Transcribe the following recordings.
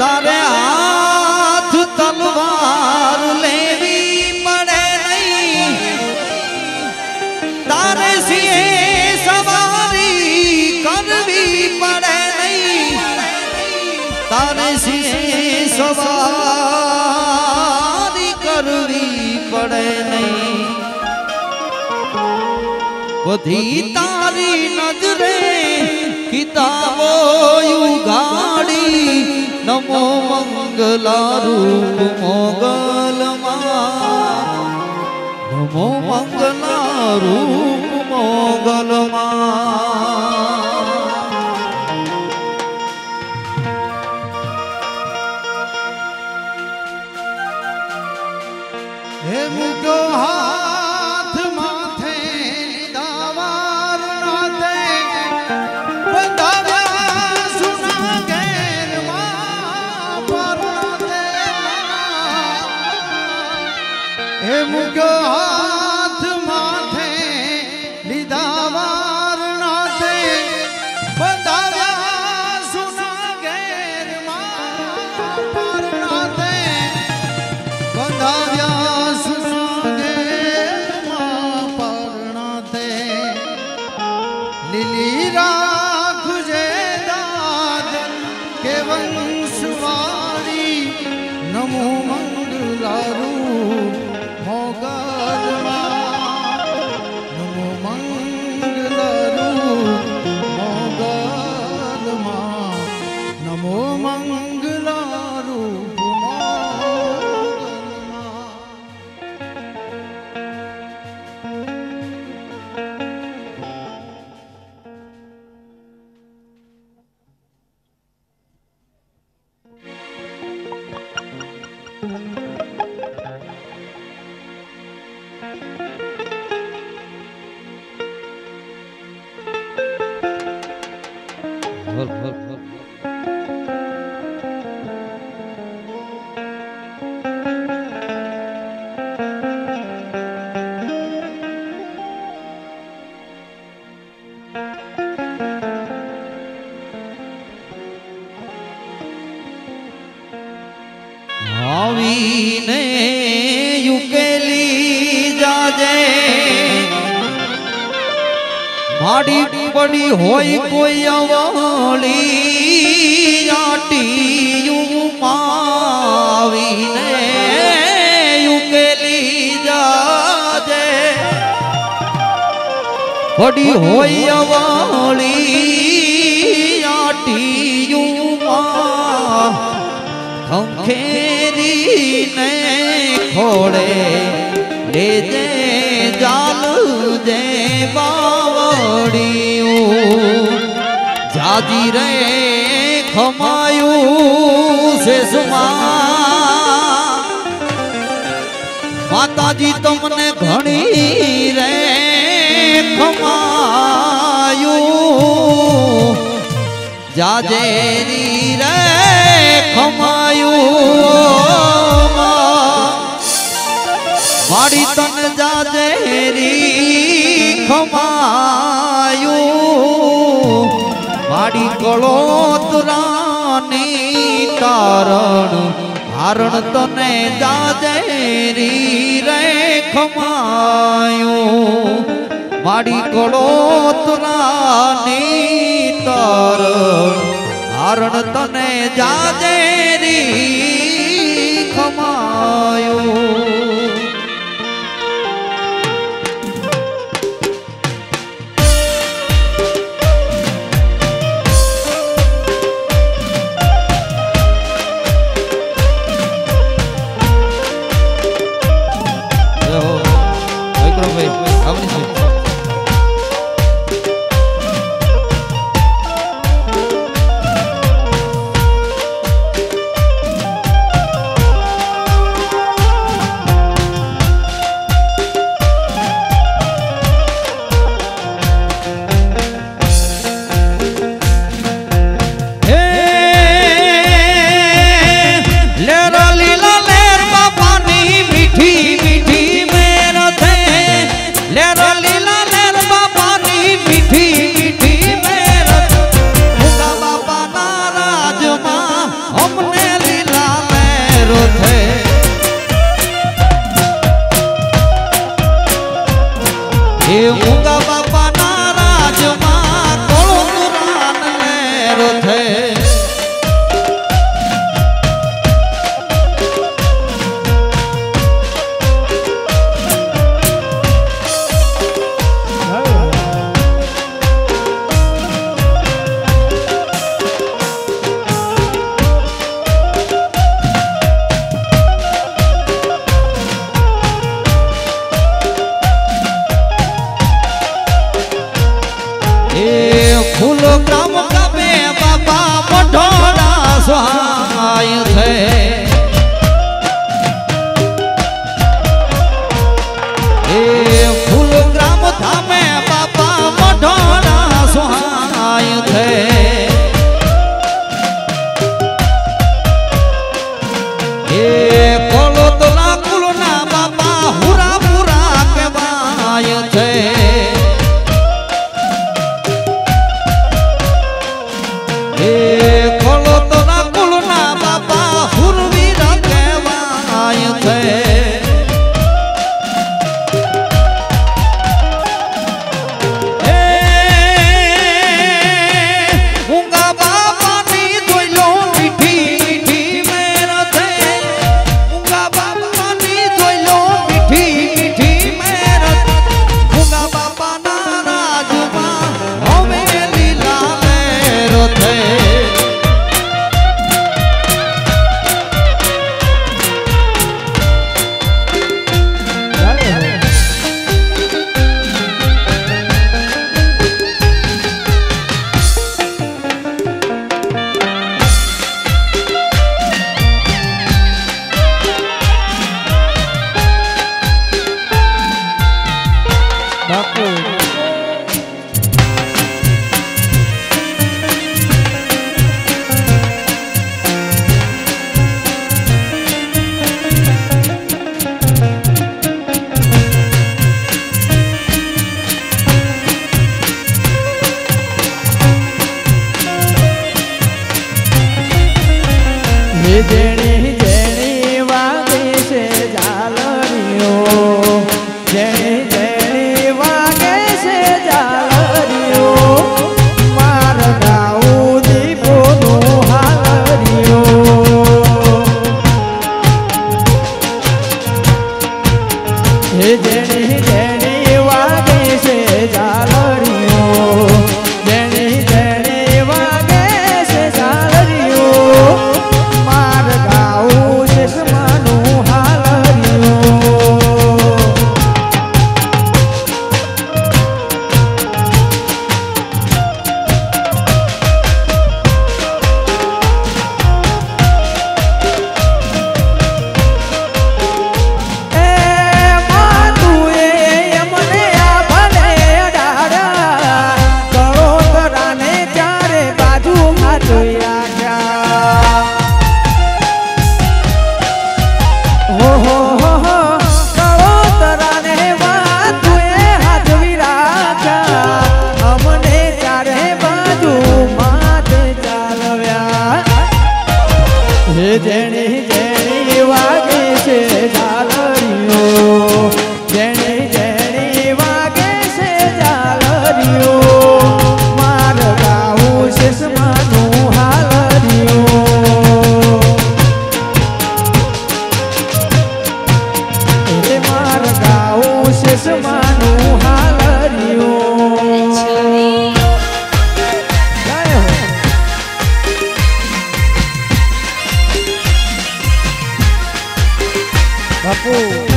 તારે હાથ તલવાર લેવી પડે નહીં તારે સિંહે સવારી કરવી પડે નહીં તારે સિંહે સવારી કરવી પડે નહીં બધી તારી નજરે કિતાબો યુગાડી નમો મંગલારૂપ મોગલમાં નમો મંગલારૂપ મોગલમાં હે મૂકો હાથ go. આવીને યુકેલી જાજે. માડી પડી હોય કોઈ અવાળી આટી આવીને યુકેલી જાજે. પડી હોય અવળી આટીયું ખોડે લે દે જાલુ દે બાવડિયું જાજી રે ખમાયું શેષમાં માતાજી તમને ઘણી રે ખમાયું. જાજેરી રે ખમાયું માડી તન જાજેરી ખમાયું. માડી કળોતરાની તારણ, હારણ તને જાજેરી રે ખમાયું. માડી કળોતરાની તારણ હારણ તને જાજેરી ખમાયું. Eu Apo.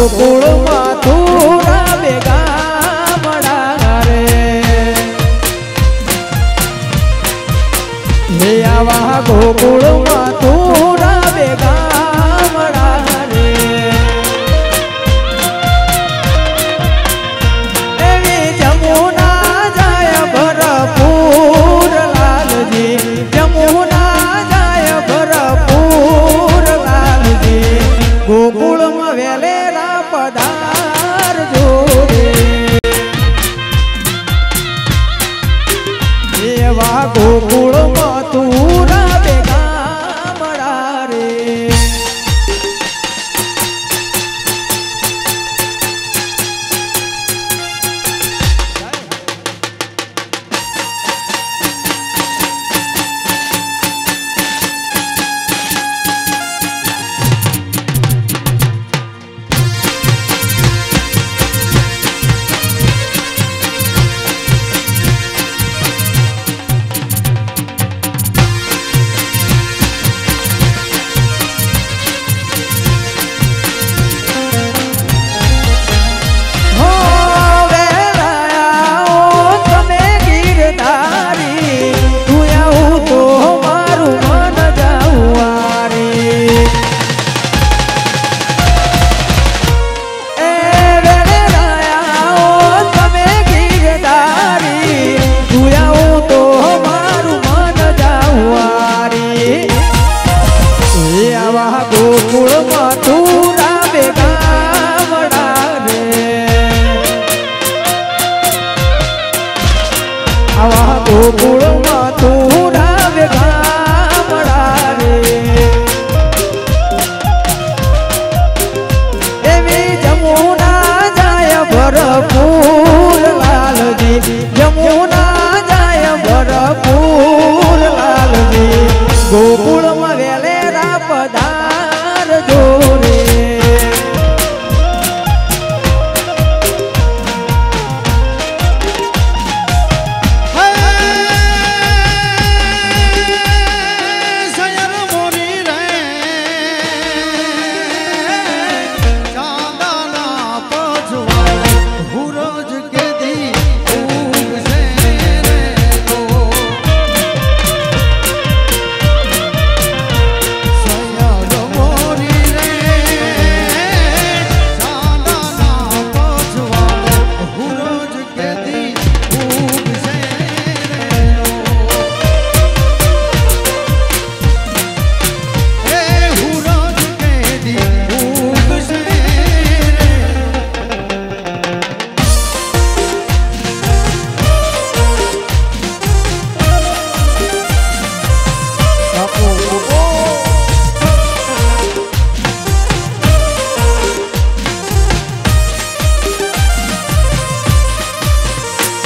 ગોકુળમાં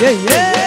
yeah, yeah.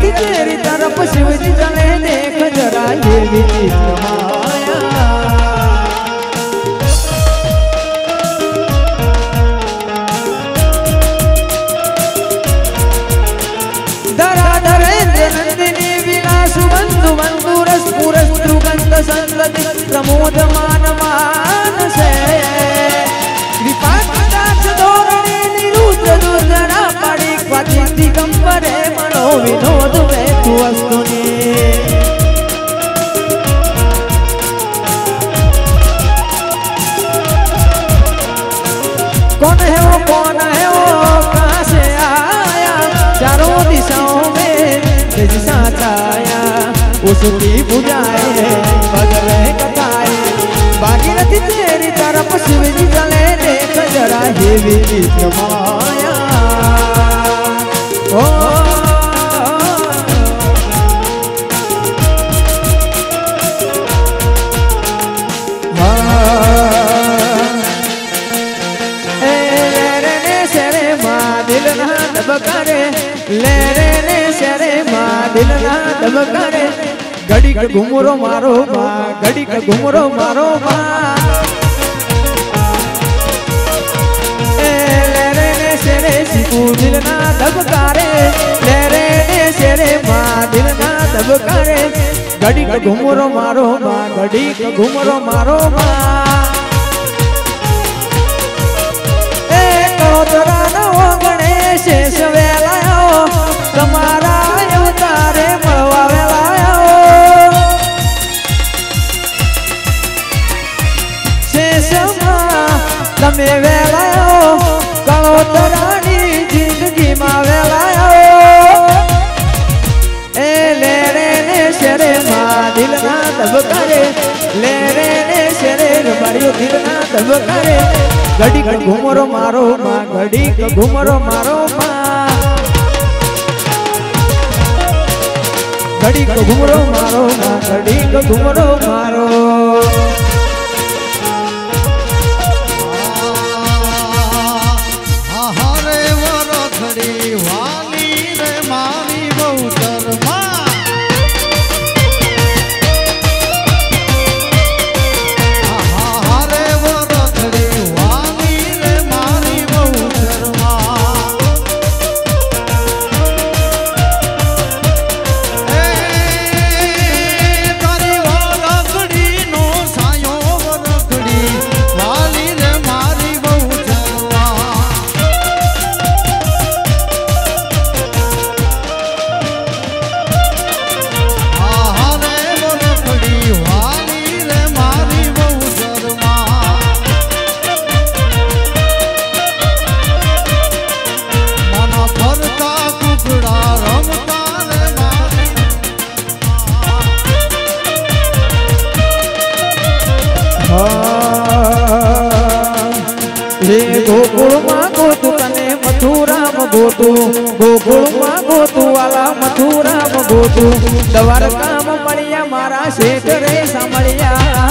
ती तेरी तरफ शिव વિનોદ વહેતું વસ્તુને કોણ હેવો કોણ હેવો કાસે આયા ચારો દિશાઓ મે દિશા છાયા उसकी बुझाए भगवे कथाए। भागीरथी तेरी तरफ़ शिवजी जले देख, जरा हे विक्रमा घुमरो मारो घड़ी का घुमरो मारो घड़ी घुमरो मारो घड़ी का घुमरो मारो मा। ધબકારે ઘડીક ઘુમરો મારો માં, ઘડીક ઘુમરો મારો માં. ઘડીક ઘુમરો મારો માં, ઘડીક ઘુમરો મારો. હે ગોકુળમાં ગોતું તને મથુરામ ગોતું ગોકુળમાં ગોતું વાલા મથુરામ ગોતું દ્વારકામ મળ્યા મારા શેઠ રે સાંભળ્યા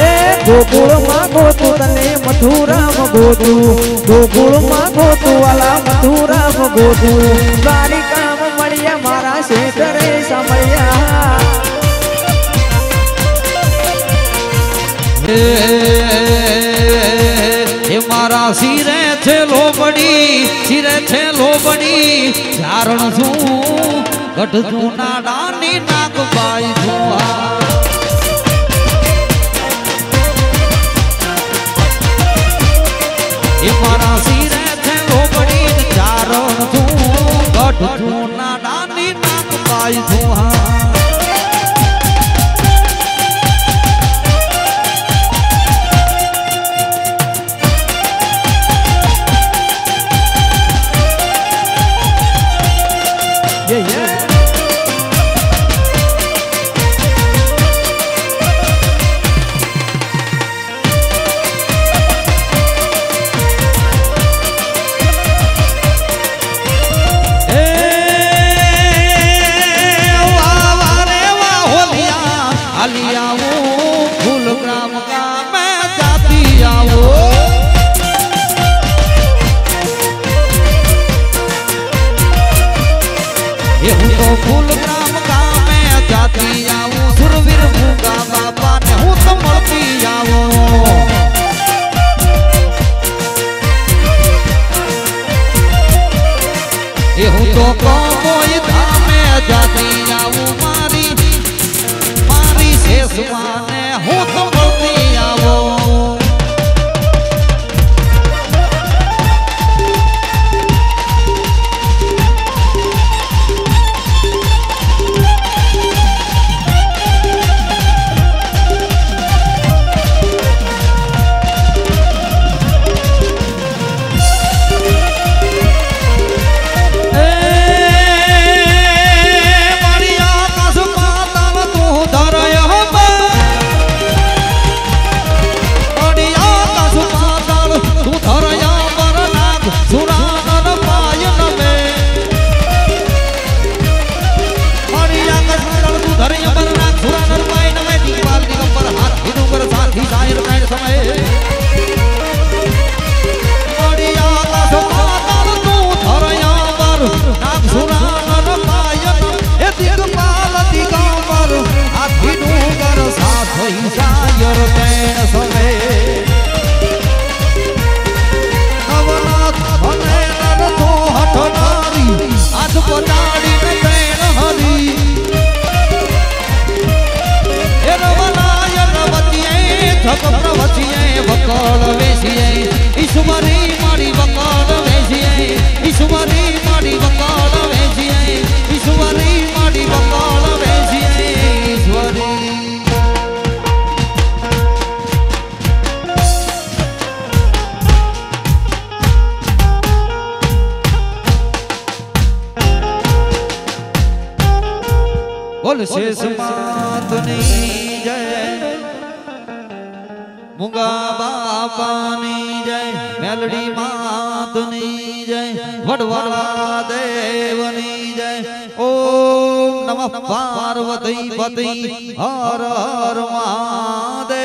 એ ગોકુળમાં ગોતું તને મથુરામ ગોતું ગોકુળમાં ગોતું વાલા મથુરામ ગોતું દ્વારિકામ મળ્યા મારા શેઠ રે સાંભળ્યા એ મારા શિરે છે લોબડી, શિરે છે લોબડી ચારણ છું, ગઢ છું, નાડાની નાગબાઈ છું. એ મારા શિરે છે લોબડી ચારણ છું, ગઢ છું, નાડાની નાગબાઈ છું એ હું તો ફૂલ ગ્રામ ગામે જાતી આવું સુરવીર મૂંગા બાપાને હું તો મળતી આવું એ હું તો કમોય ધામે જાતી આવું મારી મારી શેષમાને सुमरी मारी वक्त बतई बतई हर हर महादेव